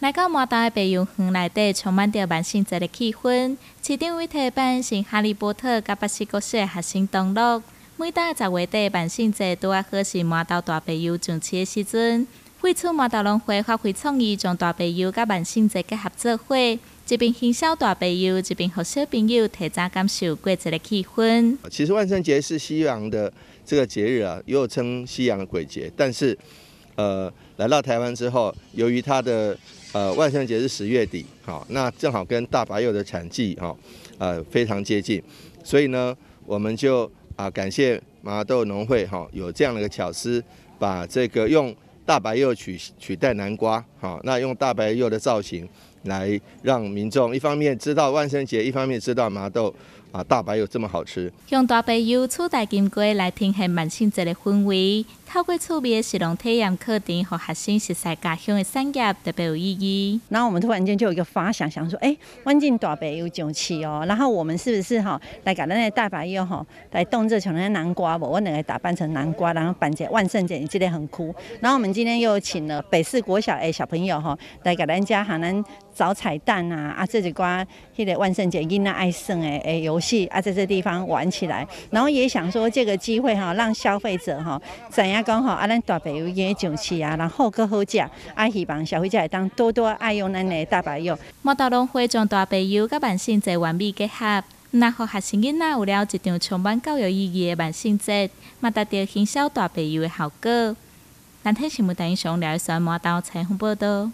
来到麻豆的培养园内底，充满着万圣节的气氛。市长为特办是哈利波特甲巴西国色学生登录。每当十月底万圣节拄啊好是麻豆大白油上市的时阵，惠厝麻豆农会发挥创意，将大白油甲万圣节结合做伙，一边行销大白油，一边和小朋友提早感受过节的气氛。其实万圣节是西洋的这个节日啊，又称西洋的鬼节，但是。呃，来到台湾之后，由于它的呃万圣节是十月底，好，那正好跟大白柚的产季哈，呃非常接近，所以呢，我们就啊感谢麻豆农会哈，有这样的一个巧思，把这个用大白柚取取代南瓜，好，那用大白柚的造型来让民众一方面知道万圣节，一方面知道麻豆。啊，大白有这么好吃，用大白柚取代金龟来呈现万圣节的氛围，透过趣味的食农体验课程和学生实习家乡的产业，特别有意义。然后我们突然间就有一个发想，想说，哎，万进大白柚上市哦，然后我们是不是哈来搞那个大白柚哈来动这像那南瓜不？我两个打扮成南瓜，然后扮节万圣节，你记得很酷。然后我们今天又请了北市国小诶小朋友哈来给咱家喊咱找彩蛋啊啊，这几瓜迄个万圣节囡仔爱耍诶诶游戏啊，在这地方玩起来，然后也想说这个机会哈，让消费者哈怎样讲吼，啊咱大白柚也上市啊，然后更好食，啊希望消费者会当多多爱用咱的大白柚。莫道龙会将大白油甲万圣节完美结合，那好学生囡仔有了一场充满教育意义的万圣节，嘛达到营销大白油的效果。南天新闻台上了一双莫道采访报道。